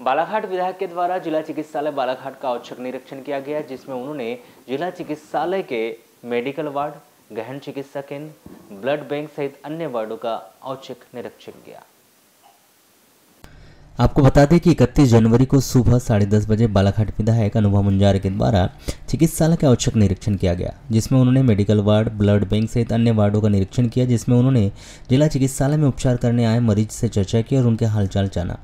बालाघाट विधायक के द्वारा जिला चिकित्सालय बालाघाट का औचक निरीक्षण किया गया, जिसमें उन्होंने जिला चिकित्सालय के मेडिकल वार्ड, गहन चिकित्सा केंद्र, ब्लड बैंक सहित अन्य वार्डों का औचक निरीक्षण किया। आपको बता दें कि 31 जनवरी को सुबह साढ़े दस बजे बालाघाट विधायक अनुभव मुंजार के द्वारा चिकित्सालय का औचक निरीक्षण किया गया, जिसमें उन्होंने मेडिकल वार्ड, ब्लड बैंक सहित अन्य वार्डों का निरीक्षण किया, जिसमें उन्होंने जिला चिकित्सालय में उपचार करने आए मरीज़ से चर्चा की और उनके हालचाल जाना।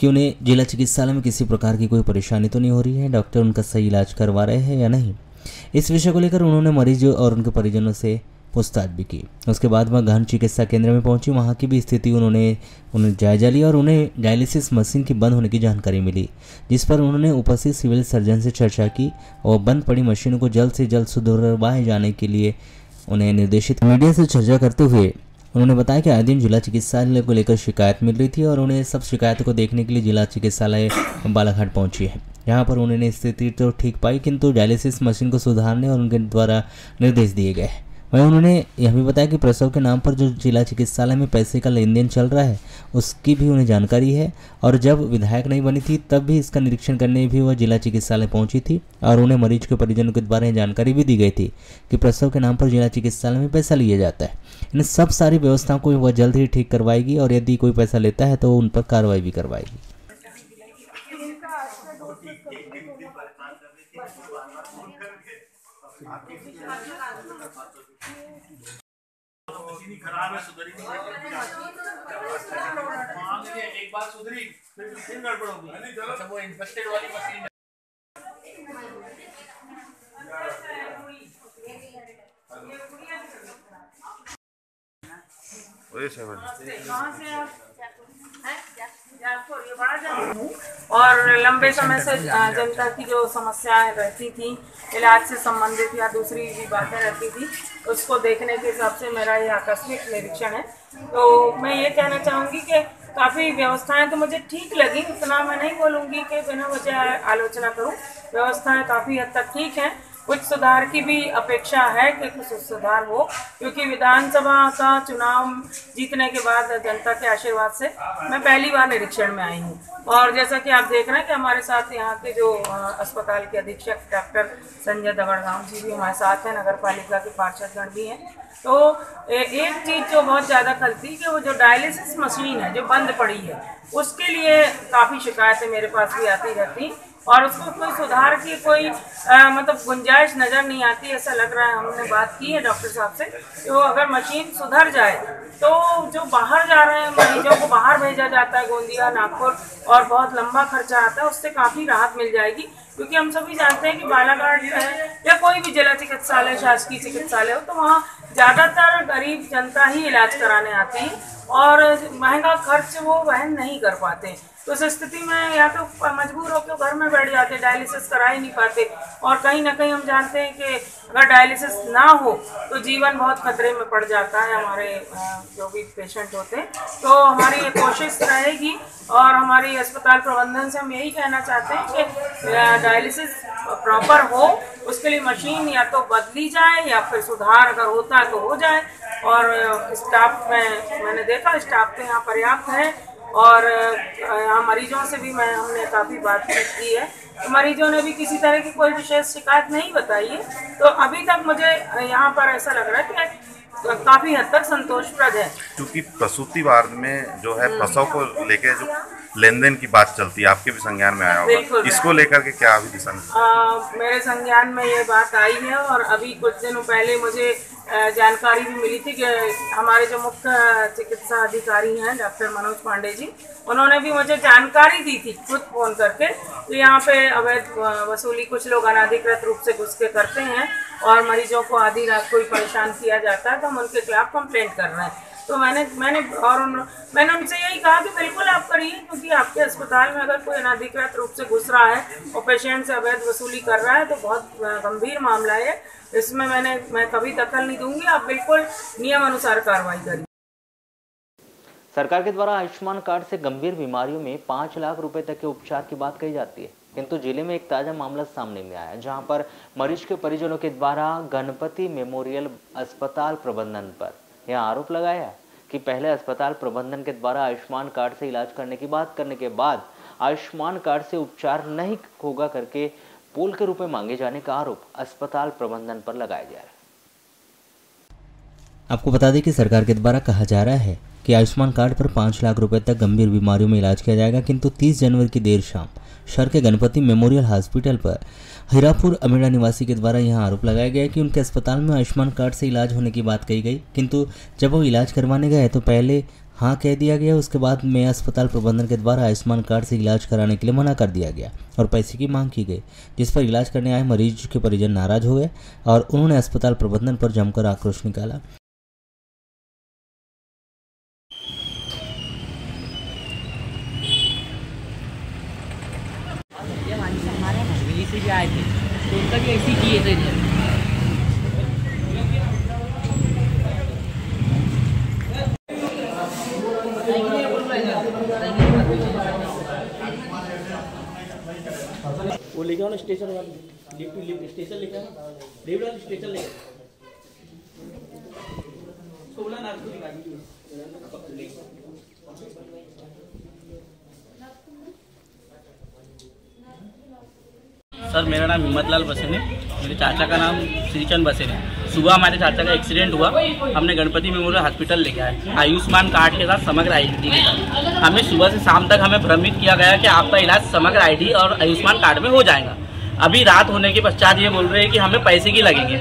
कि उन्हें जिला चिकित्सालय में किसी प्रकार की कोई परेशानी तो नहीं हो रही है? डॉक्टर उनका सही इलाज करवा रहे हैं या नहीं? इस विषय को लेकर उन्होंने मरीज़ और उनके परिजनों से पूछताछ भी की। उसके बाद वह गहन चिकित्सा केंद्र में पहुँची। वहाँ की भी स्थिति उन्होंने उन्हें जायजा लिया और उन्हें डायलिसिस मशीन की बंद होने की जानकारी मिली, जिस पर उन्होंने उपस्थित सिविल सर्जन से चर्चा की और बंद पड़ी मशीनों को जल्द से जल्द सुधरवाए जाने के लिए उन्हें निर्देशित मीडिया से चर्चा करते हुए उन्होंने बताया कि आए दिन जिला चिकित्सालय को लेकर शिकायत मिल रही थी और उन्हें सब शिकायतों को देखने के लिए जिला चिकित्सालय बालाघाट पहुँची है। यहाँ पर उन्होंने स्थिति तो ठीक पाई, किंतु डायलिसिस मशीन को सुधारने और उनके द्वारा निर्देश दिए गए वहीं उन्होंने यह भी बताया कि प्रसव के नाम पर जो जिला चिकित्सालय में पैसे का लेन देन चल रहा है, उसकी भी उन्हें जानकारी है। और जब विधायक नहीं बनी थी, तब भी इसका निरीक्षण करने भी वह जिला चिकित्सालय पहुँची थी और उन्हें मरीज़ के परिजनों के द्वारा जानकारी भी दी गई थी कि प्रसव के नाम पर जिला चिकित्सालय में पैसा लिया जाता है। इन सब सारी व्यवस्थाओं को वह जल्द ही ठीक करवाएगी और यदि कोई पैसा लेता है तो उन पर कार्रवाई भी करवाएगी। खराब है सुधरी नहीं एक बार सुधरी फिर फिर गड़बड़ होगी। अच्छा वो इन्फेक्टेड वाली मशीन और लंबे समय से जनता की जो समस्याएँ रहती थी इलाज से संबंधित या दूसरी भी बातें रहती थी उसको देखने के हिसाब से मेरा ये आकस्मिक निरीक्षण है। तो मैं ये कहना चाहूँगी कि काफ़ी व्यवस्थाएँ तो मुझे ठीक लगी उतना मैं नहीं बोलूँगी कि बिना वजह आलोचना करूँ। व्यवस्थाएँ काफ़ी हद तक ठीक हैं। कुछ सुधार की भी अपेक्षा है कि कुछ सुधार हो, क्योंकि विधानसभा का चुनाव जीतने के बाद जनता के आशीर्वाद से मैं पहली बार निरीक्षण में आई हूँ। और जैसा कि आप देख रहे हैं कि हमारे साथ यहाँ के जो अस्पताल के अधीक्षक डॉक्टर संजय दगड़गांव जी भी हमारे साथ हैं नगर पालिका के पार्षदगण भी हैं। तो एक चीज़ जो बहुत ज़्यादा खलती कि वो जो डायलिसिस मशीन है, जो बंद पड़ी है, उसके लिए काफ़ी शिकायतें मेरे पास भी आती रहती और उसको कोई सुधार की कोई आ, मतलब गुंजाइश नज़र नहीं आती ऐसा लग रहा है हमने बात की है डॉक्टर साहब से। तो अगर मशीन सुधर जाए तो जो बाहर जा रहे हैं मरीजों को बाहर भेजा जाता है गोंदिया नागपुर और बहुत लंबा खर्चा आता है उससे काफ़ी राहत मिल जाएगी। क्योंकि हम सभी जानते हैं कि बालाघाट है या कोई भी जिला चिकित्सालय शासकीय चिकित्सालय हो तो वहाँ ज़्यादातर गरीब जनता ही इलाज कराने आती है और महँगा खर्च वो वहन नहीं कर पाते तो उस स्थिति में या तो मजबूर होकर घर में बैठ जाते डायलिसिस करा ही नहीं पाते। और कहीं ना कहीं हम जानते हैं कि अगर डायलिसिस ना हो तो जीवन बहुत खतरे में पड़ जाता है हमारे जो भी पेशेंट होते हैं। तो हमारी ये कोशिश रहेगी और हमारी अस्पताल प्रबंधन से हम यही कहना चाहते हैं कि डायलिसिस प्रॉपर हो, उसके लिए मशीन या तो बदली जाए या फिर सुधार अगर होता है तो हो जाए। और स्टाफ में, मैंने देखा स्टाफ तो यहाँ पर्याप्त है। और मरीजों से भी मैं हमने काफ़ी बातचीत की है। तो मरीजों ने भी किसी तरह की कोई विशेष शिकायत नहीं बताई है। तो अभी तक मुझे यहाँ पर ऐसा लग रहा है कि काफ़ी हद तक संतोषप्रद है। क्योंकि प्रसूति वार्ड में जो है हम्म। प्रसव को लेके जो लेन देन की बात चलती है आपके भी संज्ञान में आया होगा। इसको लेकर के क्या अभी दिशा मेरे संज्ञान में ये बात आई है और अभी कुछ दिनों पहले मुझे जानकारी भी मिली थी कि हमारे जो मुख्य चिकित्सा अधिकारी हैं डॉक्टर मनोज पांडे जी उन्होंने भी मुझे जानकारी दी थी खुद फ़ोन करके। कि यहाँ पे अवैध वसूली कुछ लोग अनाधिकृत रूप से घुस के करते हैं और मरीजों को आधी रात को ही परेशान किया जाता है तो हम उनके खिलाफ कंप्लेंट कर रहे हैं। तो मैंने मैंने और उन, मैंने उनसे यही कहा कि बिल्कुल आप करिए क्योंकि आपके अस्पताल में अगर कोई अनाधिकृत रूप से घुस रहा है और पेशेंट से अवैध वसूली कर रहा है तो बहुत गंभीर मामला है। इसमें मैंने मैं कभी दखल नहीं दूँगी आप बिल्कुल नियम अनुसार कार्रवाई करिए। सरकार के द्वारा आयुष्मान कार्ड से गंभीर बीमारियों में पाँच लाख रुपए तक के उपचार की बात कही जाती है किंतु ज़िले में एक ताज़ा मामला सामने में आया जहाँ पर मरीज़ के परिजनों के द्वारा गणपति मेमोरियल अस्पताल प्रबंधन पर यह आरोप लगाया कि पहले अस्पताल प्रबंधन के द्वारा आयुष्मान कार्ड से इलाज करने की बात करने के बाद आयुष्मान कार्ड से उपचार नहीं होगा करके पोल के रूप में मांगे जाने का आरोप अस्पताल प्रबंधन पर लगाया गया है। आपको बता दें कि सरकार के द्वारा कहा जा रहा है कि आयुष्मान कार्ड पर पाँच लाख रुपए तक गंभीर बीमारियों में इलाज किया जाएगा, किंतु 30 जनवरी की देर शाम शहर के गणपति मेमोरियल हॉस्पिटल पर हिरापुर अमेरा निवासी के द्वारा यहाँ आरोप लगाया गया कि उनके अस्पताल में आयुष्मान कार्ड से इलाज होने की बात कही गई। किंतु जब वो इलाज करवाने गए तो पहले हाँ कह दिया गया। उसके बाद में अस्पताल प्रबंधन के द्वारा आयुष्मान कार्ड से इलाज कराने के लिए मना कर दिया गया और पैसे की मांग की गई, जिस पर इलाज करने आए मरीज़ के परिजन नाराज़ हो गए और उन्होंने अस्पताल प्रबंधन पर जमकर आक्रोश निकाला ये मानसी हमारे ना दिल्ली से भी आए थे तो उनका भी ऐसे ही किए थे वो लेके आओ ना स्टेशन वाला लिफ्ट लिफ्ट स्टेशन लेके वाला स्टेशन लेके सोलह नाथ को सर, मेरा नाम हिम्मत लाल बसेन। है मेरे चाचा का नाम श्रीचंद बसेन। है सुबह हमारे चाचा का एक्सीडेंट हुआ। हमने गणपति मेमोरियल हॉस्पिटल लेके आए। आयुष्मान कार्ड के साथ समग्र आईडी के हमें सुबह से शाम तक हमें भ्रमित किया गया कि आपका इलाज समग्र आईडी और आयुष्मान कार्ड में हो जाएगा। अभी रात होने के पश्चात ये बोल रहे हैं कि हमें पैसे की लगेंगे।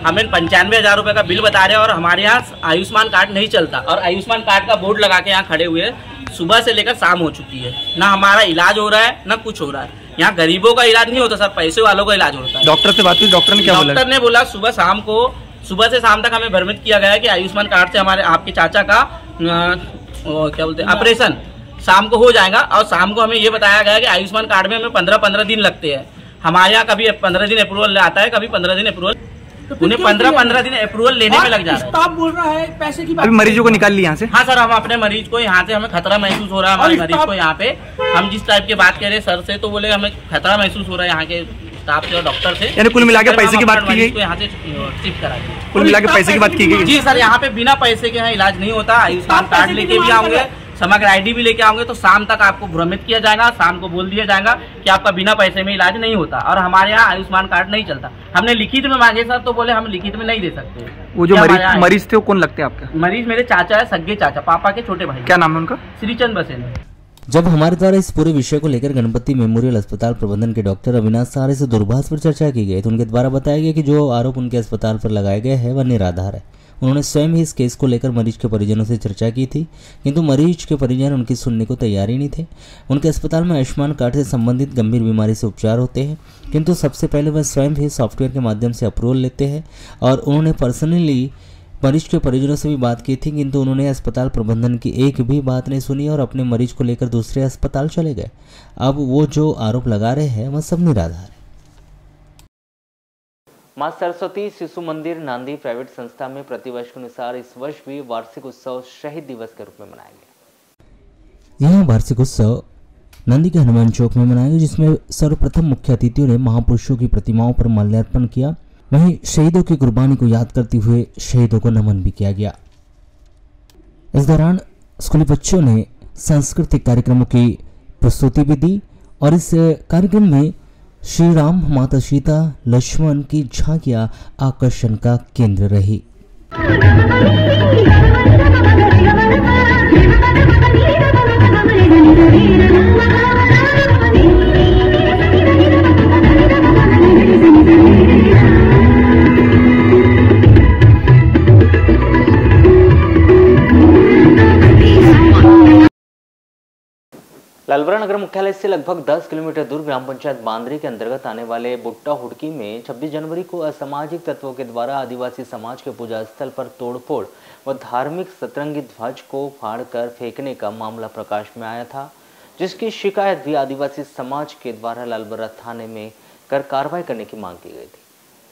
हमें पंचानवे हज़ार रुपए का बिल बता रहे हैं और हमारे यहाँ आयुष्मान कार्ड नहीं चलता। और आयुष्मान कार्ड का बोर्ड लगा के यहाँ खड़े हुए सुबह से लेकर शाम हो चुकी है। ना हमारा इलाज हो रहा है ना कुछ हो रहा है। यहाँ गरीबों का इलाज नहीं होता सर पैसे वालों का इलाज होता है। डॉक्टर से बात हुई डॉक्टर ने क्या बोला? डॉक्टर ने बोला सुबह शाम को सुबह से शाम तक हमें भ्रमित किया गया है कि आयुष्मान कार्ड से हमारे आपके चाचा का क्या बोलते हैं ऑपरेशन शाम को हो जाएगा। और शाम को हमें ये बताया गया कि आयुष्मान कार्ड में हमें पंद्रह पंद्रह दिन लगते हैं। हमारे यहाँ कभी पंद्रह दिन अप्रूवल आता है कभी पंद्रह दिन अप्रूवल उन्हें पंद्रह पंद्रह दिन अप्रूवल लेने में लग जा रहा है। स्टाफ बोल रहा है पैसे की बात अभी मरीजों को निकाल लिया यहाँ से। हाँ सर हम अपने मरीज़ को यहाँ से हमें खतरा महसूस हो रहा है हमारे मरीज़ को यहाँ पे। हम जिस टाइप की बात कह रहे हैं सर से तो बोले हमें खतरा महसूस हो रहा है यहाँ के स्टाफ से और डॉक्टर से। यानी कुल मिला के पैसे की बात की गई? यहाँ से शिफ्ट करा कुल मिला के पैसे की बात की गई। जी सर यहाँ पे बिना पैसे के यहाँ इलाज नहीं होता आयुष्मान कार्ड लेके भी करें। समग्र आईडी भी लेके आओगे तो शाम तक आपको भ्रमित किया जाएगा शाम को बोल दिया जाएगा कि आपका बिना पैसे में इलाज नहीं होता और हमारे यहाँ आयुष्मान कार्ड नहीं चलता। हमने लिखित में मांगे सर तो बोले हम लिखित में नहीं दे सकते। वो जो मरीज़ मरीज़ थे वो कौन लगते हैं आपके? मरीज़ मेरे चाचा है सगे चाचा पापा के छोटे भाई। क्या नाम है उनका? श्रीचंद बसेन। जब हमारे द्वारा इस पूरे विषय को लेकर गणपति मेमोरियल अस्पताल प्रबंधन के डॉक्टर अविनाश सहारे से दुर्भाष पर चर्चा की गई तो उनके द्वारा बताया गया कि जो आरोप उनके अस्पताल पर लगाए गए हैं वह निराधार है। उन्होंने स्वयं ही इस केस को लेकर मरीज़ के परिजनों से चर्चा की थी, किंतु मरीज़ के परिजन उनकी सुनने को तैयार ही नहीं थे। उनके अस्पताल में आयुष्मान कार्ड से संबंधित गंभीर बीमारी से उपचार होते हैं, किंतु सबसे पहले वह स्वयं ही सॉफ्टवेयर के माध्यम से अप्रूवल लेते हैं, और उन्होंने पर्सनली मरीज़ के परिजनों से भी बात की थी, किंतु उन्होंने अस्पताल प्रबंधन की एक भी बात नहीं सुनी और अपने मरीज़ को लेकर दूसरे अस्पताल चले गए। अब वो जो आरोप लगा रहे हैं, वह सब निराधार है। माँ सरस्वती शिशु मंदिर नांदी प्राइवेट संस्था में प्रतिवर्ष के अनुसार इस वर्ष भी वार्षिक उत्सव शहीद दिवस के रूप में मनाया गया। यह वार्षिक उत्सव नंदी के हनुमान चौक में मनाया गया, जिसमें सर्वप्रथम मुख्य अतिथियों ने महापुरुषों की प्रतिमाओं पर माल्यार्पण किया। वहीं शहीदों की कुर्बानी को याद करते हुए शहीदों को नमन भी किया गया। इस दौरान स्कूली बच्चों ने सांस्कृतिक कार्यक्रमों की प्रस्तुति भी दी और इस कार्यक्रम में श्री राम माता सीता लक्ष्मण की झांकियाँ आकर्षण का केंद्र रही। लालबरा नगर मुख्यालय से लगभग 10 किलोमीटर दूर ग्राम पंचायत बांद्री के अंतर्गत आने वाले बुट्टा हुडकी में 26 जनवरी को असामाजिक तत्वों के द्वारा आदिवासी समाज के पूजा स्थल पर तोड़फोड़ व धार्मिक सतरंगी ध्वज को फाड़कर फेंकने का मामला प्रकाश में आया था, जिसकी शिकायत भी आदिवासी समाज के द्वारा लालबरा थाने में कर कार्रवाई करने की मांग की गई थी।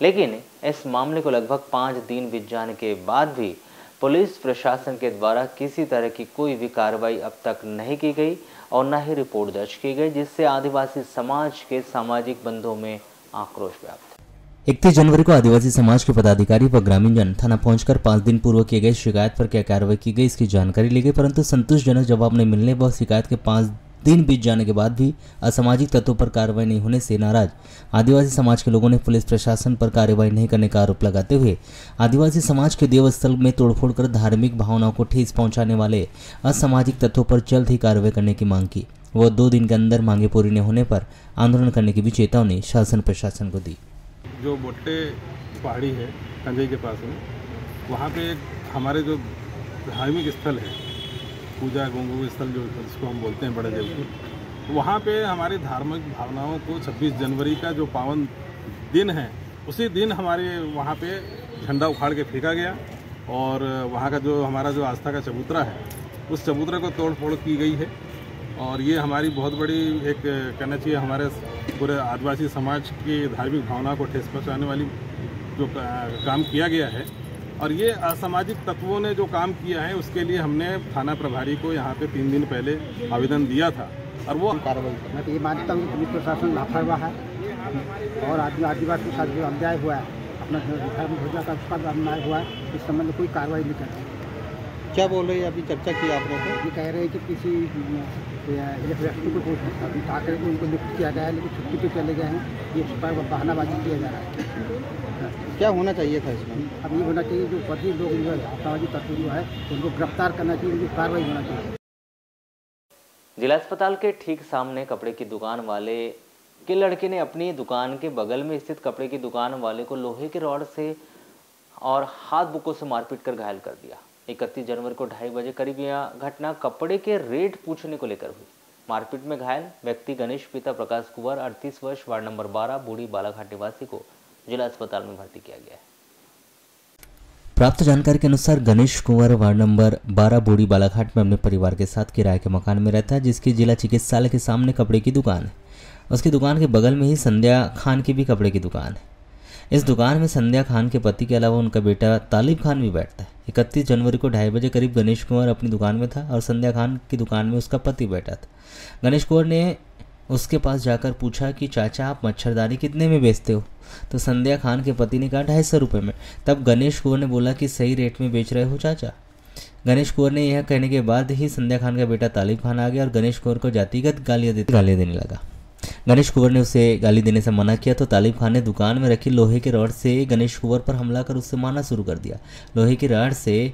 लेकिन इस मामले को लगभग पाँच दिन बीत जाने के बाद भी पुलिस प्रशासन के द्वारा किसी तरह की कोई भी कार्रवाई अब तक नहीं की गई और न ही रिपोर्ट दर्ज की गई, जिससे आदिवासी समाज के सामाजिक बंधों में आक्रोश व्याप्त। इकतीस जनवरी को आदिवासी समाज के पदाधिकारी व ग्रामीण जन थाना पहुंचकर पाँच दिन पूर्व किए गए शिकायत पर क्या कार्रवाई की गई, इसकी जानकारी ली गई, परंतु संतोषजनक जवाब नहीं मिलने व शिकायत के पाँच दिन बीत जाने के बाद भी असामाजिक तत्वों पर कार्रवाई नहीं होने से नाराज़। आदिवासी समाज के लोगों ने पुलिस प्रशासन पर कार्रवाई नहीं करने का आरोप लगाते हुए आदिवासी समाज के देवस्थल में तोड़फोड़ कर धार्मिक भावनाओं को ठेस पहुँचाने वाले असामाजिक तत्वों पर जल्द ही कार्रवाई करने की मांग की। वह दो दिन के अंदर मांगे पूरी न होने पर आंदोलन करने की भी चेतावनी शासन प्रशासन को दी। जो बोट्टे पहाड़ी है के पास में, वहाँ पे हमारे जो धार्मिक स्थल है पूजा गंगू स्थल जो जिसको हम बोलते हैं बड़े देव वहाँ पे हमारी धार्मिक भावनाओं को 26 जनवरी का जो पावन दिन है, उसी दिन हमारे वहाँ पे झंडा उखाड़ के फेंका गया और वहाँ का जो हमारा जो आस्था का चबूतरा है, उस चबूतरे को तोड़ फोड़ की गई है और ये हमारी बहुत बड़ी एक कहना चाहिए हमारे पूरे आदिवासी समाज की धार्मिक भावना को ठेस पहुँचाने वाली जो काम किया गया है। और ये असामाजिक तत्वों ने जो काम किया है, उसके लिए हमने थाना प्रभारी को यहाँ पे तीन दिन पहले आवेदन दिया था। और वो कार्रवाई मैं तो ये मानता हूँ पुलिस प्रशासन लापरवाह है और आदमी आदिवासी के साथ जो अन्याय हुआ है, अपना धर्म भोजा का उसका अन्याय हुआ है, इस संबंध में कोई कार्रवाई नहीं कर क्या बोल रहे हैं अभी चर्चा की आपने तो ये कह रहे हैं कि किसी एक व्यक्ति को अभी ठाकरे को उनको लिफ्ट किया गया है लेकिन छुट्टी पे चले गए हैं। ये पर बहानाबाजी किया जा रहा है। क्या होना चाहिए था इसमें? अब ये होना चाहिए जो बदी लोग जो है सामाजिक तत्व जो है उनको गिरफ़्तार करना चाहिए उनकी कार्रवाई होना चाहिए। जिला अस्पताल के ठीक सामने कपड़े की दुकान वाले के लड़के ने अपनी दुकान के बगल में स्थित कपड़े की दुकान वाले को लोहे के रॉड से और हाथ बुकों से मारपीट कर घायल कर दिया। इकतीस जनवरी को ढाई बजे करीब यह घटना कपड़े के रेट पूछने को लेकर हुई। मारपीट में घायल व्यक्ति गणेश, पिता प्रकाश कुंवर अड़तीस वर्ष वार्ड नंबर 12 बूढ़ी बालाघाट निवासी को जिला अस्पताल में भर्ती किया गया है। प्राप्त जानकारी के अनुसार गणेश कुंवर वार्ड नंबर 12 बूढ़ी बालाघाट में अपने परिवार के साथ किराए के मकान में रहता है, जिसकी जिला चिकित्सालय के सामने कपड़े की दुकान है। उसकी दुकान के बगल में ही संध्या खान की भी कपड़े की दुकान है। इस दुकान में संध्या खान के पति के अलावा उनका बेटा तालिब खान भी बैठता है। इकतीस जनवरी को ढाई बजे करीब गणेश कुंवर अपनी दुकान में था और संध्या खान की दुकान में उसका पति बैठा था। गणेश कुंवर ने उसके पास जाकर पूछा कि, चाचा, आप मच्छरदानी कितने में बेचते हो? तो संध्या खान के पति ने कहा, ढाई सौ रुपये में। तब गणेश कुंवर ने बोला कि, सही रेट में बेच रहे हो, चाचा? गणेश कुंवर ने यह कहने के बाद ही संध्या खान का बेटा तालिब खान आ गया और गणेश कुंवर को जातिगत गालियाँ देते गालियाँ देने लगा। गणेश कुंवर ने उसे गाली देने से मना किया तो तालिब खान ने दुकान में रखी लोहे के रॉड से गणेश कुंवर पर हमला कर उससे मारना शुरू कर दिया। लोहे की रॉड से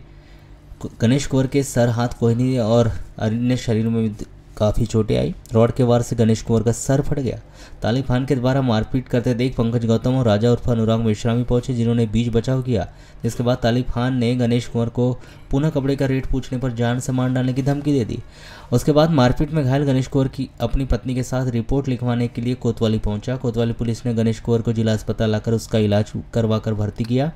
गणेश कुंवर के सर, हाथ, कोहनी और अन्य शरीर में काफ़ी चोटें आई। रॉड के वार से गणेश कुंवर का सर फट गया। तालिब खान के द्वारा मारपीट करते देख पंकज गौतम और राजा उर्फ़ अनुराग मिश्रा भी पहुँचे, जिन्होंने बीच बचाव किया। जिसके बाद तालिब खान ने गणेश कुंवर को पुनः कपड़े का रेट पूछने पर जान से मार डालने की धमकी दे दी। उसके बाद मारपीट में घायल गणेश कुंवर की अपनी पत्नी के साथ रिपोर्ट लिखवाने के लिए कोतवाली पहुँचा। कोतवाली पुलिस ने गणेश कुंवर को जिला अस्पताल लाकर उसका इलाज करवाकर भर्ती किया।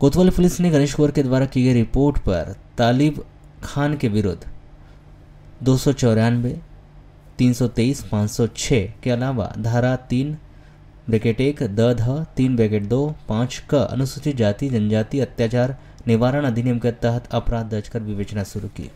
कोतवाली पुलिस ने गणेश कुंवर के द्वारा की गई रिपोर्ट पर तालिब खान के विरुद्ध दो सौ चौरानवे, तीन सौ तेईस, पाँच सौ छः के अलावा धारा तीन, ब्रैकेट एक, द, ध, तीन, ब्रैकेट दो, पाँच क अनुसूचित जाति, जनजाति, अत्याचार निवारण अधिनियम के तहत अपराध दर्ज कर विवेचना शुरू की।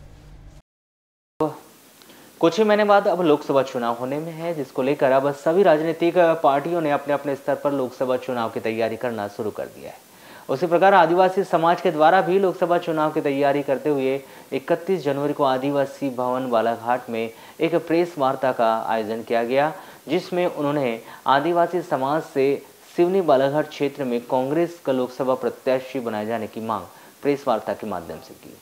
कुछ ही महीने बाद अब लोकसभा चुनाव होने में है, जिसको लेकर अब सभी राजनीतिक पार्टियों ने अपने अपने स्तर पर लोकसभा चुनाव की तैयारी करना शुरू कर दिया है। उसी प्रकार आदिवासी समाज के द्वारा भी लोकसभा चुनाव की तैयारी करते हुए 31 जनवरी को आदिवासी भवन बालाघाट में एक प्रेस वार्ता का आयोजन किया गया, जिसमें उन्होंने आदिवासी समाज से सिवनी बालाघाट क्षेत्र में कांग्रेस का लोकसभा प्रत्याशी बनाए जाने की मांग प्रेस वार्ता के माध्यम से की।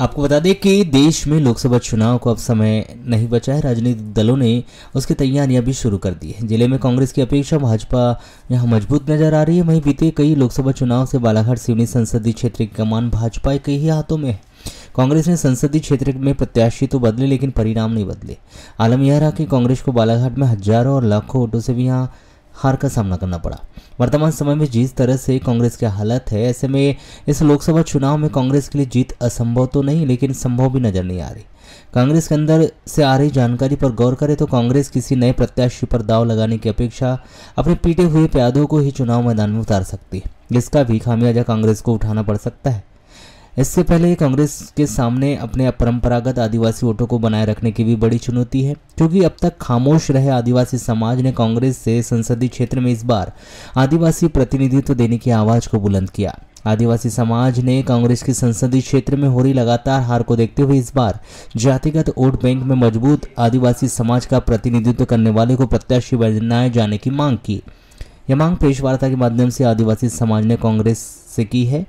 आपको बता दें कि देश में लोकसभा चुनाव को अब समय नहीं बचा है। राजनीतिक दलों ने उसकी तैयारियाँ भी शुरू कर दी है। ज़िले में कांग्रेस की अपेक्षा भाजपा यहाँ मज़बूत नज़र आ रही है। वहीं बीते कई लोकसभा चुनाव से बालाघाट, सिवनी संसदीय क्षेत्र की कमान भाजपा के ही हाथों में है। कांग्रेस ने संसदीय क्षेत्र में प्रत्याशी तो बदले, लेकिन परिणाम नहीं बदले। आलम यह रहा कि कांग्रेस को बालाघाट में हज़ारों और लाखों वोटों से भी यहाँ हार का सामना करना पड़ा। वर्तमान समय में जिस तरह से कांग्रेस की हालत है, ऐसे में इस लोकसभा चुनाव में कांग्रेस के लिए जीत असंभव तो नहीं, लेकिन संभव भी नज़र नहीं आ रही। कांग्रेस के अंदर से आ रही जानकारी पर गौर करें तो कांग्रेस किसी नए प्रत्याशी पर दाव लगाने की अपेक्षा अपने पीटे हुए प्यादों को ही चुनाव मैदान में उतार सकती है। जिसका भी खामियाजा कांग्रेस को उठाना पड़ सकता है। इससे पहले कांग्रेस के सामने अपने अपरंपरागत आदिवासी वोटों को बनाए रखने की भी बड़ी चुनौती है, क्योंकि अब तक खामोश रहे आदिवासी समाज ने कांग्रेस से संसदीय क्षेत्र में इस बार आदिवासी प्रतिनिधित्व देने की आवाज़ को बुलंद किया। आदिवासी समाज ने कांग्रेस की संसदीय क्षेत्र में हो रही लगातार हार को देखते हुए इस बार जातिगत वोट बैंक में मज़बूत आदिवासी समाज का प्रतिनिधित्व करने वाले को प्रत्याशी बनाए जाने की मांग की। यह मांग प्रेस वार्ता के माध्यम से आदिवासी समाज ने कांग्रेस से की है।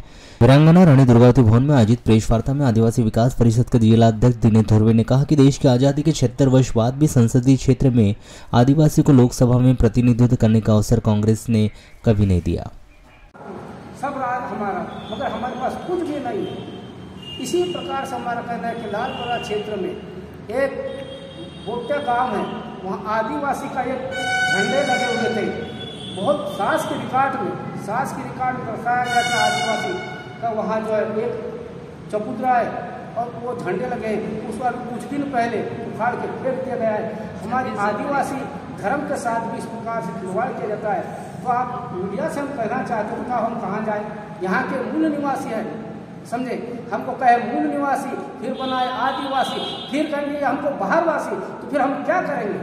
वीरांगना, रानी दुर्गावती भवन में आयोजित प्रेस वार्ता में आदिवासी विकास परिषद के जिला अध्यक्ष दिनेश धुर्वे ने कहा कि देश की आज़ादी के छिहत्तर वर्ष बाद भी संसदीय क्षेत्र में आदिवासी को लोकसभा में प्रतिनिधित्व करने का अवसर कांग्रेस ने कभी नहीं दिया। सब राज हमारा, मगर हमारे पास कुछ भी नहीं है। इसी प्रकार से हमारा कहना है कि लालपुरा क्षेत्र में एक बोटा गाँव है, वहाँ आदिवासी का एक झंडे लगे हुए थे। बहुत सास के रिकॉर्ड में, सास के रिकॉर्ड में दर्शाया गया था आदिवासी, का वहाँ जो है एक चबूतरा है, और वो झंडे लगे हैं। उस पर कुछ दिन पहले उखाड़ के फेंक दिया गया है। हमारे आदिवासी धर्म के साथ भी इस प्रकार से खिलवाड़ किया जाता है। तो आप मीडिया से हम कहना चाहते हैं हम कहाँ जाएँ? यहाँ के मूल निवासी हैं। समझे? हमको कहे मूल निवासी, फिर बनाए आदिवासी, फिर कहेंगे हमको बाहरवासी तो फिर हम क्या करेंगे?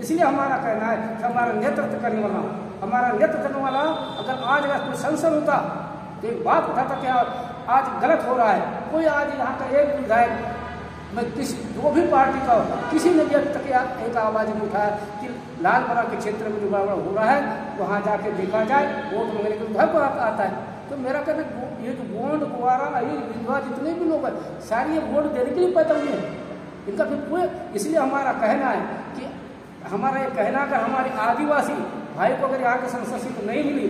इसलिए हमारा कहना है कि हमारा नेतृत्व करने वाला हमारा नेतृत्व करने वाला अगर आज अगर कोई संसद होता तो एक बात उठाता कि आज गलत हो रहा है। कोई आज यहाँ का एक विधायक मैं किसी, जो भी पार्टी का किसी ने भी अभी तक एक आवाज़ नहीं उठाया कि लालपरा के क्षेत्र में जो गड़बड़ हो रहा है, वहाँ जाके देखा जाए, वोट मांगने के घर पर आता है। तो मेरा कहना ये जो गोंड गुवारा ये विधवा जितने भी लोग हैं, सारी ये वोट देने के लिए पैदा हुए हैं। इनका फिर पूरे इसलिए हमारा कहना है कि, हमारा ये कहना अगर हमारे आदिवासी भाई को अगर यहाँ की संसद सीट नहीं मिली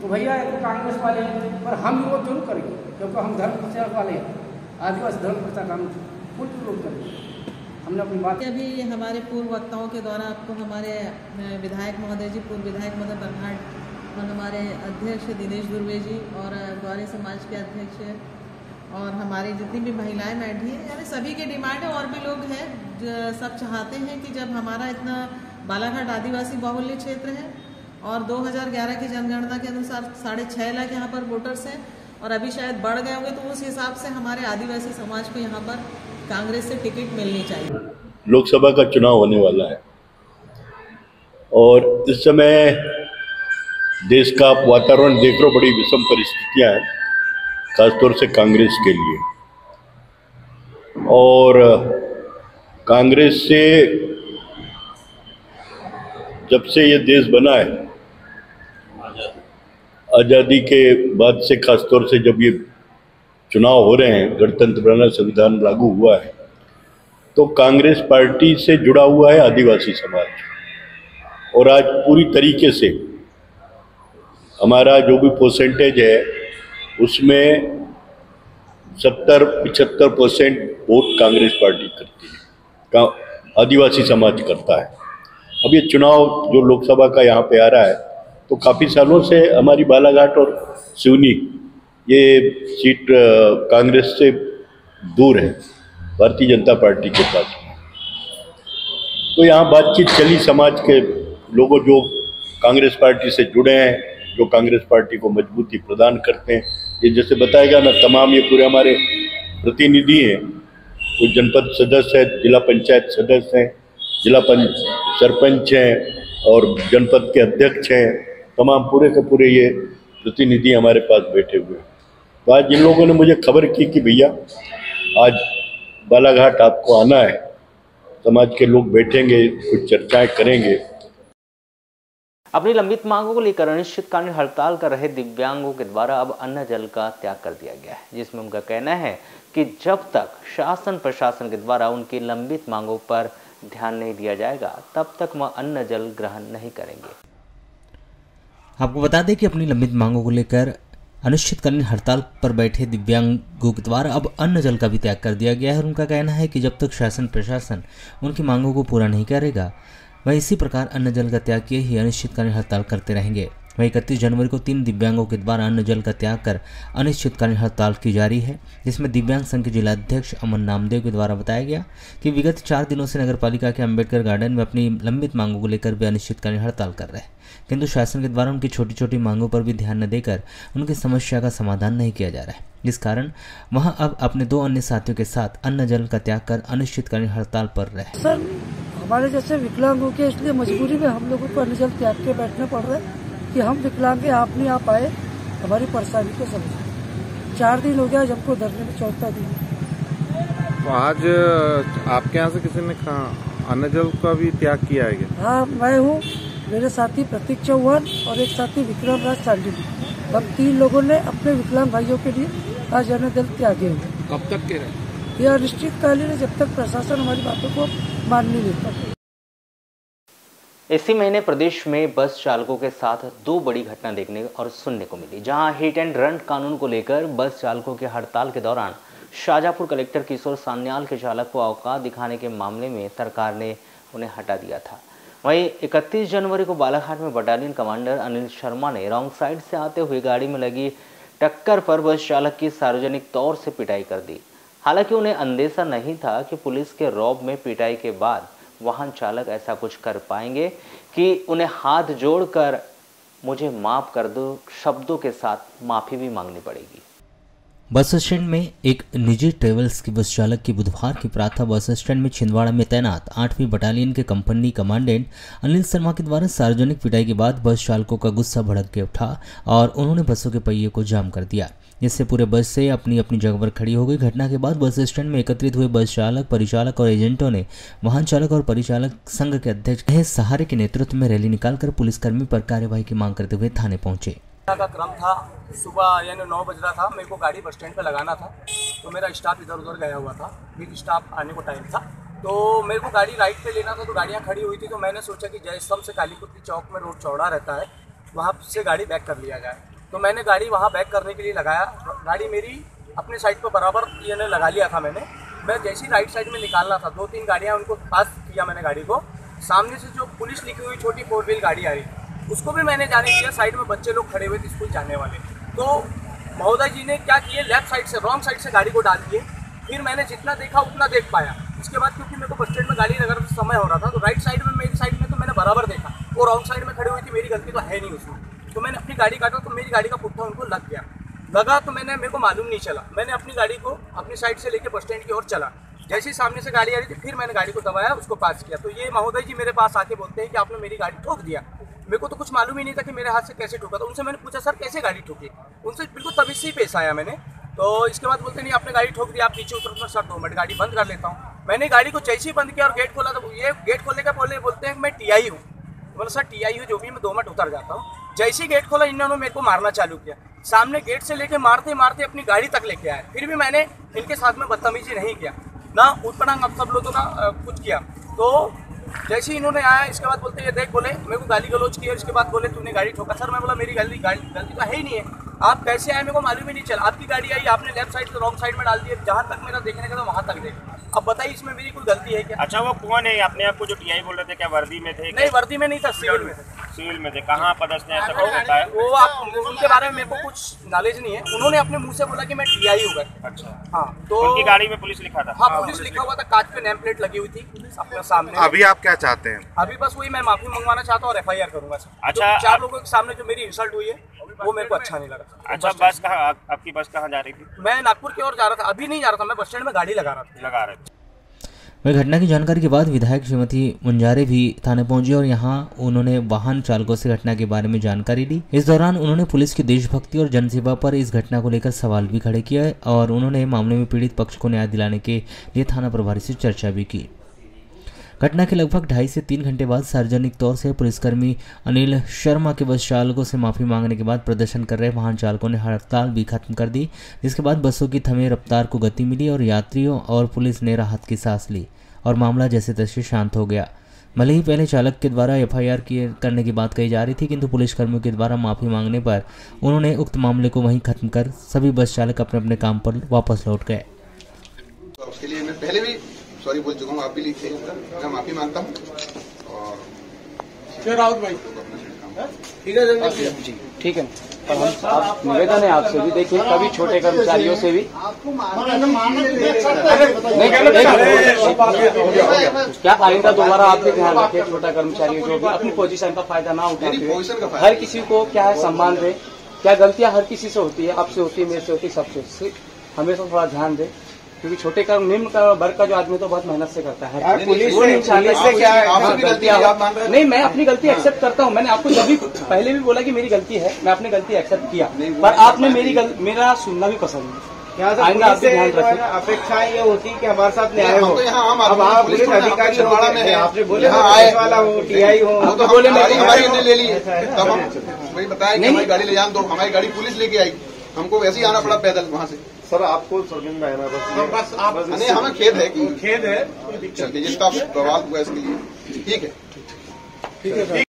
तो भैया ये तो कांग्रेस वाले हैं, पर हम विरोध ज़रूर करेंगे क्योंकि हम धर्म प्रचार वाले हैं, आदिवासी धर्म प्रचार का हम फुल विरोध करेंगे हमने अपनी बात अभी हमारे पूर्व वक्ताओं के द्वारा आपको हमारे विधायक महोदय जी, पूर्व विधायक महोदय बरघाट और हमारे अध्यक्ष दिनेश दुर्वे जी, और ग्वारे समाज के अध्यक्ष और हमारी जितनी भी महिलाएँ बैठी हैं, यानी सभी के डिमांड है, और भी लोग हैं सब चाहते हैं कि जब हमारा इतना बालाघाट आदिवासी बाहुल्य क्षेत्र है और 2011 की जनगणना के अनुसार साढ़े छः लाख यहाँ पर वोटर्स हैं और अभी शायद बढ़ गए होंगे तो उस हिसाब से हमारे आदिवासी समाज को यहाँ पर कांग्रेस से टिकट मिलनी चाहिए। लोकसभा का चुनाव होने वाला है। और इस समय देश का वातावरण देख रहे बड़ी विषम परिस्थितियाँ हैं, खासतौर से कांग्रेस के लिए। और कांग्रेस से जब से ये देश बना है आज़ादी के बाद से खासतौर से जब ये चुनाव हो रहे हैं, गणतंत्र बना संविधान लागू हुआ है तो कांग्रेस पार्टी से जुड़ा हुआ है आदिवासी समाज। और आज पूरी तरीके से हमारा जो भी परसेंटेज है, उसमें सत्तर, पिछहत्तर परसेंट वोट कांग्रेस पार्टी करती है, का आदिवासी समाज करता है। अब ये चुनाव जो लोकसभा का यहाँ पे आ रहा है तो काफ़ी सालों से हमारी बालाघाट और सिवनी, ये सीट कांग्रेस से दूर है, भारतीय जनता पार्टी के पास। तो यहाँ बातचीत चली समाज के लोगों, जो कांग्रेस पार्टी से जुड़े हैं, जो कांग्रेस पार्टी को मजबूती प्रदान करते हैं। ये जैसे बताएगा ना, तमाम ये पूरे हमारे प्रतिनिधि हैं कुछ जनपद सदस्य हैं, जिला पंचायत सदस्य हैं, जिला पंच सरपंच हैं, और जनपद के अध्यक्ष हैं। तमाम पूरे के पूरे ये प्रतिनिधि हमारे पास बैठे हुए तो आज जिन लोगों ने मुझे खबर की कि भैया, आज बालाघाट आपको आना है, समाज के लोग बैठेंगे, कुछ चर्चाएँ करेंगे। अपनी लंबित मांगों को लेकर अनिश्चितकालीन हड़ताल कर रहे दिव्यांगों के द्वारा अब अन्न जल का त्याग कर दिया गया है, जिसमें उनका कहना है कि जब तक शासन प्रशासन के द्वारा उनकी लंबित मांगों पर ध्यान नहीं दिया जाएगा, तब तक वह अन्न जल ग्रहण नहीं करेंगे। आपको बता दें कि अपनी लंबित मांगों को लेकर अनिश्चितकालीन हड़ताल पर बैठे दिव्यांगों के द्वारा अब अन्न जल का भी त्याग कर दिया गया है और उनका कहना है कि जब तक शासन प्रशासन उनकी मांगों को पूरा नहीं करेगा, वह इसी प्रकार अन्न जल का त्याग किए ही अनिश्चितकालीन हड़ताल करते रहेंगे। वही इकतीस जनवरी को तीन दिव्यांगों के द्वारा अन्न जल का त्याग कर अनिश्चितकालीन हड़ताल की जा रही है, जिसमें दिव्यांग संघ के जिलाध्यक्ष अमन नामदेव के द्वारा बताया गया कि विगत चार दिनों से नगर पालिका के अंबेडकर गार्डन में अपनी लंबित मांगों को लेकर भी अनिश्चितकालीन हड़ताल कर रहे हैं। किंतु शासन के द्वारा उनकी छोटी छोटी मांगों पर भी ध्यान न देकर उनकी समस्या का समाधान नहीं किया जा रहा है। जिस कारण वहाँ अब अपने दो अन्य साथियों के साथ अन्न जल का त्याग कर अनिश्चितकालीन हड़ताल पर रहे। सर, हमारे जैसे विकलांग गए इसलिए मजबूरी में हम लोगों को अन्न जल त्याग के बैठना पड़ रहा है। कि हम विकलांग आप नहीं आ पाए हमारी परेशानी को समझ। चार दिन हो गया आज हमको धरने में चौथा दिन तो आज आपके यहाँ से किसी ने कहा अन्न जल का भी त्याग किया है हाँ मैं हूँ। मेरे साथी प्रतीक चौहान और एक साथी विक्रम राज सांडिली हम तीन लोगों ने अपने विकलांग भाइयों के लिए आज अन्न जल त्यागे हुए कब तक के रहे? यह अनिश्चितकालीन है जब तक प्रशासन हमारी बातों को मान नहीं लेता इसी महीने प्रदेश में बस चालकों के साथ दो बड़ी घटना देखने और सुनने को मिली, जहाँ हिट एंड रन कानून को लेकर बस चालकों के हड़ताल के दौरान शाजापुर कलेक्टर किशोर सान्याल के चालक को अवकाश दिखाने के मामले में सरकार ने उन्हें हटा दिया था। वहीं 31 जनवरी को बालाघाट में बटालियन कमांडर अनिल शर्मा ने रॉन्ग साइड से आते हुए गाड़ी में लगी टक्कर पर बस चालक की सार्वजनिक तौर से पिटाई कर दी। हालाँकि उन्हें अंदेशा नहीं था कि पुलिस के रौब में पिटाई के बाद वाहन चालक ऐसा कुछ कर पाएँगे कि उन्हें हाथ जोड़कर मुझे माफ़ कर दो, शब्दों के साथ माफ़ी भी मांगनी पड़ेगी। बस स्टैंड में एक निजी ट्रेवल्स के बस चालक की बुधवार की प्रातः बस स्टैंड में छिंदवाड़ा में तैनात आठवीं बटालियन के कंपनी कमांडेंट अनिल शर्मा के द्वारा सार्वजनिक पिटाई के बाद बस चालकों का गुस्सा भड़क के उठा और उन्होंने बसों के पहिए को जाम कर दिया। जिससे पूरे बस से अपनी अपनी जगह पर खड़ी हो गई। घटना के बाद बस स्टैंड में एकत्रित हुए बस चालक, परिचालक और एजेंटों ने वाहन चालक और परिचालक संघ के अध्यक्ष सहारे के नेतृत्व में रैली निकालकर पुलिसकर्मी पर कार्यवाही की मांग करते हुए थाने पहुँचे। का क्रम था। सुबह यानी नौ बज रहा था। मेरे को गाड़ी बस स्टैंड पे लगाना था। तो मेरा स्टाफ इधर उधर गया हुआ था। एक स्टाफ आने को टाइम था। तो मेरे को गाड़ी राइट पे लेना था तो गाड़ियाँ खड़ी हुई थी। तो मैंने सोचा कि जयस्तंभ से कालीकुत्ती चौक में रोड चौड़ा रहता है। वहाँ से गाड़ी बैक कर लिया जाए। तो मैंने गाड़ी वहाँ बैक करने के लिए लगाया। गाड़ी मेरी अपने साइड पर बराबर ये लगा लिया था मैंने। मैं जैसी राइट साइड में निकालना था दो तीन गाड़ियाँ उनको पास किया मैंने गाड़ी को। सामने से जो पुलिस लिखी हुई छोटी फोर व्हील गाड़ी आ रही उसको भी मैंने जाने दिया। साइड में बच्चे लोग खड़े हुए थे स्कूल जाने वाले। तो महोदय जी ने क्या किए? लेफ़्ट साइड से रॉन्ग साइड से गाड़ी को डाल दिए। फिर मैंने जितना देखा, उतना देख पाया। इसके बाद क्योंकि मेरे को बस स्टैंड में गाड़ी लगाने समय हो रहा था तो राइट साइड में, मेरी साइड में तो मैंने बराबर देखा। वो रॉन्ग साइड में खड़ी हुई थी, मेरी गलती तो है नहीं उसमें। तो मैंने अपनी गाड़ी काटा तो मेरी गाड़ी का पुट्ठा उनको लग गया। लगा तो मैंने, मेरे को मालूम नहीं चला। मैंने अपनी गाड़ी को अपनी साइड से लेके बस स्टैंड की ओर चला। जैसे ही सामने से गाड़ी आ रही थी, फिर मैंने गाड़ी को दबाया, उसको पास किया। तो ये महोदय जी मेरे पास आके बोलते हैं कि आपने मेरी गाड़ी ठोक दिया। मेरे को तो कुछ मालूम ही नहीं था कि मेरे हाथ से कैसे ठोका तो उनसे मैंने पूछा, सर, कैसे गाड़ी ठोकी? उनसे बिल्कुल तभी से ही पेश आया मैंने। तो इसके बाद बोलते नहीं, आपने गाड़ी ठोक दी, आप नीचे उतर तो सर, दो मिनट गाड़ी बंद कर लेता हूँ। मैंने गाड़ी को जैसे ही बंद किया और गेट खोला तो ये गेट खोलने का बोले बोलते हैं, मैं टी आई हूँ। बोला, सर टी आई हूँ, जो भी मैं दो मिनट उतर जाता हूँ। जैसे ही गेट खोला, इन्होंने मेरे को मारना चालू किया। सामने गेट से लेके मारते मारते अपनी गाड़ी तक लेके आए फिर भी मैंने इनके साथ में बदतमीजी नहीं किया। ना उत्पणांग अब सब लोगों का कुछ किया। तो जैसे ही इन्होंने आया, इसके बाद बोलते ये देख, बोले, मेरे को गाली गलोच किया इसके बाद बोले, तूने गाड़ी ठोका। सर, मैं बोला, मेरी गाली गाड़ी गलती तो है ही नहीं है। आप कैसे आए मेरे को मालूम ही नहीं चला। आपकी गाड़ी आई आपने लेफ़्ट साइड से रॉन्ग साइड में डाल दिया। जहाँ तक मेरा देखने का तो वहाँ तक देखा। अब बताइए इसमें मेरी कोई गलती है क्या? अच्छा वो कौन है? अपने आपको जो टीआई बोल रहे थे क्या वर्दी में थे नहीं वर्दी में नहीं था सिविल में थे सिविल में थे। कहाँ पदस्थ ऐसा होता है वो आप उनके बारे में मेरे को कुछ नॉलेज नहीं है। उन्होंने अपने मुँह से बोला कि मैं टीआई हूँ। अच्छा। हाँ तो उनकी गाड़ी में पुलिस लिखा था। हाँ पुलिस लिखा हुआ था कांच पे नेम प्लेट लगी हुई थी अपने सामने। अभी आप क्या चाहते हैं? अभी बस वही मैं माफ़ी मंगवाना चाहता हूँ और एफ़ आई आर करूँगा सर। अच्छा, चार लोगों के सामने जो मेरी इंसल्ट हुई है वो मेरे को अच्छा नहीं लगा अच्छा बस कहाँ आपकी बस कहाँ जा रही थी? मैं नागपुर की ओर जा रहा था अभी नहीं जा रहा था मैं बस स्टैंड में गाड़ी लगा रहा था। लगा रहे थे। वही घटना की जानकारी के बाद विधायक श्रीमती मुंजारे भी थाने पहुँचे और यहाँ उन्होंने वाहन चालकों से घटना के बारे में जानकारी ली। इस दौरान उन्होंने पुलिस की देशभक्ति और जनसेवा पर इस घटना को लेकर सवाल भी खड़े किए और उन्होंने मामले में पीड़ित पक्ष को न्याय दिलाने के लिए थाना प्रभारी से चर्चा भी की। घटना के लगभग ढाई से तीन घंटे बाद सार्वजनिक तौर से पुलिसकर्मी अनिल शर्मा के बस चालकों से माफ़ी मांगने के बाद प्रदर्शन कर रहे वाहन चालकों ने हड़ताल भी खत्म कर दी, जिसके बाद बसों की थमे रफ्तार को गति मिली और यात्रियों और पुलिस ने राहत की सांस ली और मामला जैसे तैसे शांत हो गया। भले ही पहले चालक के द्वारा एफआईआर किए करने की बात कही जा रही थी, किंतु पुलिसकर्मियों के द्वारा माफ़ी मांगने पर उन्होंने उक्त मामले को वहीं खत्म कर सभी बस चालक अपने अपने काम पर वापस लौट गए। तो उसके लिए मैं पहले भी सॉरी बोल चुका हूँ आप भी लिखिए मैं माफ़ी माँगता हूँ और राउत भाई ठीक है जी ठीक है हम आप निवेदन है आपसे भी देखिए कभी छोटे कर्मचारियों से भी क्या आइंदा दोबारा आप भी ध्यान रखिए छोटा कर्मचारी जो भी अपनी पोजीशन का फ़ायदा ना उठाते हुए हर किसी को क्या है सम्मान दे क्या गलतियाँ हर किसी से होती है आपसे होती है मेरे से होती है सबसे हमेशा थोड़ा ध्यान दे क्योंकि छोटे का निम्न का वर्ग का जो आदमी तो बहुत मेहनत से करता है। यार, पुलिस से- नहीं चाहता पुलिस से क्या है? आप अपनी गलती गलतियाँ आप मान रहे हो? नहीं मैं अपनी गलती एक्सेप्ट करता हूँ। मैंने आपको जब भी पहले भी बोला कि मेरी गलती है मैं अपनी गलती एक्सेप्ट किया। पर आपने मेरी मेरा सुनना भी पसंद है। अपेक्षा ये होती है कि हमारे साथ न्याय हो। तो अब आप पुलिस अधिकारी में आपने बोले पुलिस वाला हो टीआई हो। तो बोले हमारी ले ली। है तब हम बताया कि हमारी गाड़ी ले जान दो हमारी गाड़ी पुलिस लेके आई। हमको वैसे ही आना पड़ा पैदल वहाँ से। सर आपको शर्मिंदा है ना बस बस आप नहीं हमें खेद है कि खेद है। चलिए जिसका बवाल हुआ इसके लिए। ठीक है। ठीक है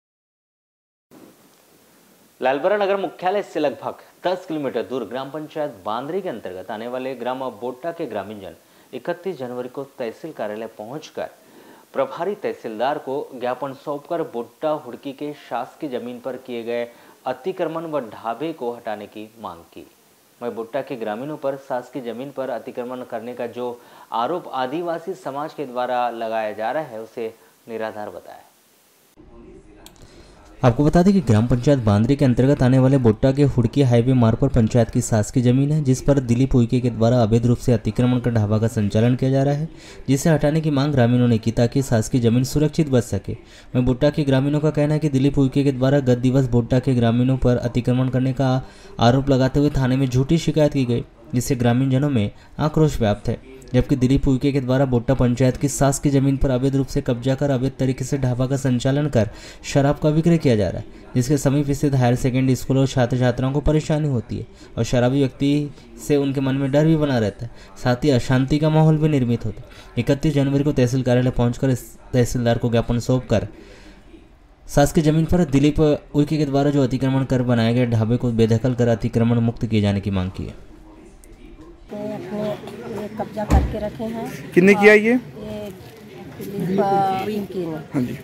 लालबरा नगर मुख्यालय से लगभग 10 किलोमीटर दूर ग्राम पंचायत बांद्री के अंतर्गत आने वाले ग्राम बोट्टा के ग्रामीण जन 31 जनवरी को तहसील कार्यालय पहुंचकर प्रभारी तहसीलदार को ज्ञापन सौंपकर बोट्टा हुड़की के शासकीय ज़मीन पर किए गए अतिक्रमण व ढाबे को हटाने की मांग की। वहीं बुट्टा के ग्रामीणों पर शासकीय ज़मीन पर अतिक्रमण करने का जो आरोप आदिवासी समाज के द्वारा लगाया जा रहा है, उसे निराधार बताया। आपको बता दें कि ग्राम पंचायत बांद्रे के अंतर्गत आने वाले बोट्टा के हुड़की हाईवे मार्ग पर पंचायत की शासकीय ज़मीन है, जिस पर दिलीप उइके के द्वारा अवैध रूप से अतिक्रमण कर ढाबा का संचालन किया जा रहा है, जिसे हटाने की मांग ग्रामीणों ने की ताकि शासकीय ज़मीन सुरक्षित बच सके। वहीं बोट्टा के ग्रामीणों का कहना है कि दिलीप उइके के द्वारा गत दिवस बोट्टा के ग्रामीणों पर अतिक्रमण करने का आरोप लगाते हुए थाने में झूठी शिकायत की गई, जिससे ग्रामीण जनों में आक्रोश व्याप्त है। जबकि दिलीप उइके के द्वारा बोट्टा पंचायत की सास की ज़मीन पर अवैध रूप से कब्जा कर, अवैध तरीके से ढाबा का संचालन कर, शराब का विक्रय किया जा रहा है, जिसके समीप स्थित हायर सेकेंडरी स्कूल और छात्र छात्राओं को परेशानी होती है और शराबी व्यक्ति से उनके मन में डर भी बना रहता है। साथ ही अशांति का माहौल भी निर्मित होता है। इकतीस जनवरी को तहसील कार्यालय पहुंचकर तहसीलदार को ज्ञापन सौंप कर, सास की ज़मीन पर दिलीप उइके के द्वारा जो अतिक्रमण कर बनाए गए ढाबे को बेदखल कर अतिक्रमण मुक्त किए जाने की मांग की है। कब्जा करके रखे हैं। किसने किया ये? हाँ जी।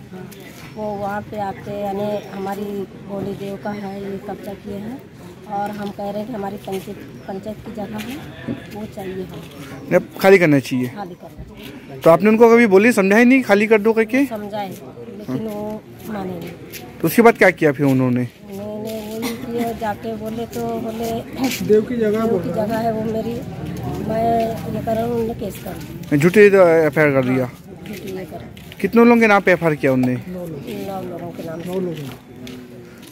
वो वहाँ पे आके यानी हमारी बोली देव का है ये कब्जा किए हैं। और हम कह रहे हैं कि हमारी पंचायत पंचायत की जगह है वो चाहिए हम। खाली करना चाहिए। खाली करना तो आपने उनको कभी बोली समझाई नहीं खाली कर दो करके? समझाए लेकिन वो माने नहीं। तो उसके बाद क्या किया फिर उन्होंने? मैंने वही किए जाके बोले तो बोले देव की जगह देव की जगह है वो मेरी। मैं ये कर रहा केस कर। झूठे एफ़ आई आर कर दिया। झूठी कितने लोगों के नाम पे एफ़ किया उनने? नौ लोगों। के नाम से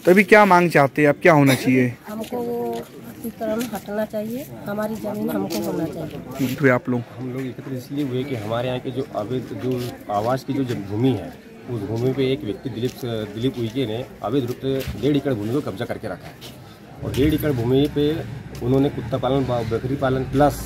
तो अभी क्या मांग चाहते हैं? अब क्या होना चाहिए? हमको अतिक्रमण हटना चाहिए। हमारी ज़मीन हमको होना चाहिए। फिर आप लोग। हम लोग एकत्र इसलिए हुए कि हमारे यहाँ के जो अवैध जो आवास की जो भूमि है उस भूमि पे एक व्यक्ति दिलीप दिलीप उइके ने अवैध रूप से डेढ़ एकड़ भूमि को कब्जा करके रखा है। और डेढ़ एकड़ भूमि पे उन्होंने कुत्ता पालन बकरी पालन प्लस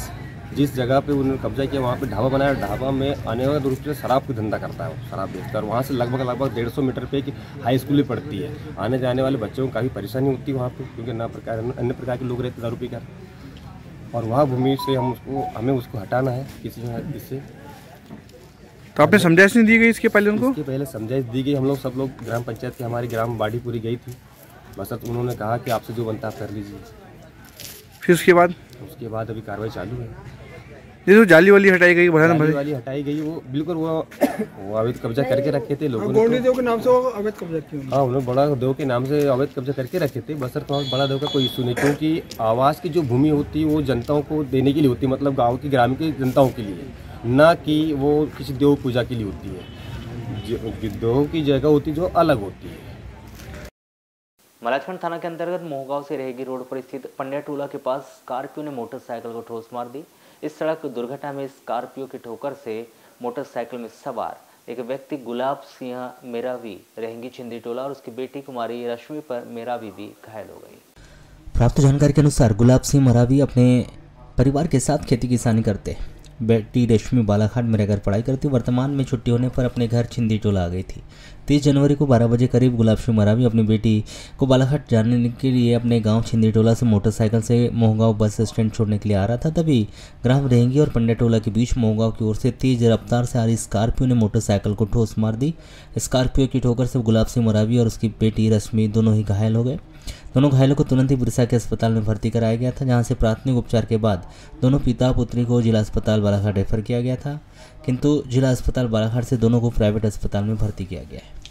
जिस जगह पे उन्होंने कब्जा किया वहाँ पे ढाबा बनाया। ढाबा में अनिवार्य रूप से शराब की धंधा करता है शराब बेचता है। और वहाँ से लगभग लगभग डेढ़ सौ मीटर पे एक हाई स्कूल भी पड़ती है। आने जाने वाले बच्चों को काफ़ी परेशानी होती है वहाँ पर क्योंकि ना प्रकार अन्य प्रकार के लोग रहते दारू पी कर और वहाँ भूमि से हम उसको हमें उसको हटाना है किसी इससे तो आपने समझाइश नहीं दी गई इसके पहले उनको? इसके पहले समझाइश दी गई। हम लोग सब लोग ग्राम पंचायत की हमारी ग्राम बाड़ी पूरी गई थी। बस अब उन्होंने कहा कि आपसे जो बनता है कर लीजिए। फिर उसके बाद? उसके बाद अभी कार्रवाई चालू है। ये जो जाली वाली हटाई गई बढ़ा जाली भरे वाली हटाई गई वो बिल्कुल वो वो अवैध कब्जा करके रखे थे लोगों ने तो- देव के नाम से अवैध कब्जा किया हाँ उन्होंने बड़ा देव के नाम से अवैध कब्जा करके रखे थे बसर तो बड़ा देव का कोई इशू नहीं क्योंकि आवास की जो भूमि होती है वो जनताओं को देने के लिए होती है मतलब गाँव की ग्रामीण की जनताओं के लिए ना कि वो किसी देव पूजा के लिए होती है। देव की जगह होती है जो अलग होती है। मलाजखंड थाना के अंतर्गत मोहगांव से रहेगी रोड पर स्थित पंड्या टोला के पास स्कॉर्पियो ने मोटरसाइकिल को ठोस मार दी। इस सड़क दुर्घटना में स्कॉर्पियो की ठोकर से मोटरसाइकिल में सवार एक व्यक्ति गुलाब सिंह मेरावी रहेंगी छिंदी टोला और उसकी बेटी कुमारी रश्मि पर मेरावी भी घायल हो गई। प्राप्त जानकारी के अनुसार गुलाब सिंह मरावी अपने परिवार के साथ खेती किसानी करते हैं। बेटी रेशमी बालाघाट में रहकर पढ़ाई करती, वर्तमान में छुट्टी होने पर अपने घर छिंदी टोला आ गई थी। तीस जनवरी को 12 बजे करीब गुलाब सिंह मरावी अपनी बेटी को बालाघाट जाने के लिए अपने गाँव छिंदी टोला से मोटरसाइकिल से मोहगांव बस स्टैंड छोड़ने के लिए आ रहा था। तभी ग्राम रेंगी और पंड्या टोला के बीच मोहगांव की ओर से तेज रफ्तार से आ रही स्कॉर्पियो ने मोटरसाइकिल को ठोस मार दी। स्कॉर्पियो की ठोकर से गुलाब सिंह मरावी और उसकी बेटी रश्मि दोनों ही घायल हो गए। दोनों घायलों को तुरंत ही बिरसा के अस्पताल में भर्ती कराया गया था, जहाँ से प्राथमिक उपचार के बाद दोनों पिता पुत्री को जिला अस्पताल बालाघाट रेफर किया गया था। किंतु जिला अस्पताल बालाघाट से दोनों को प्राइवेट अस्पताल में भर्ती किया गया है।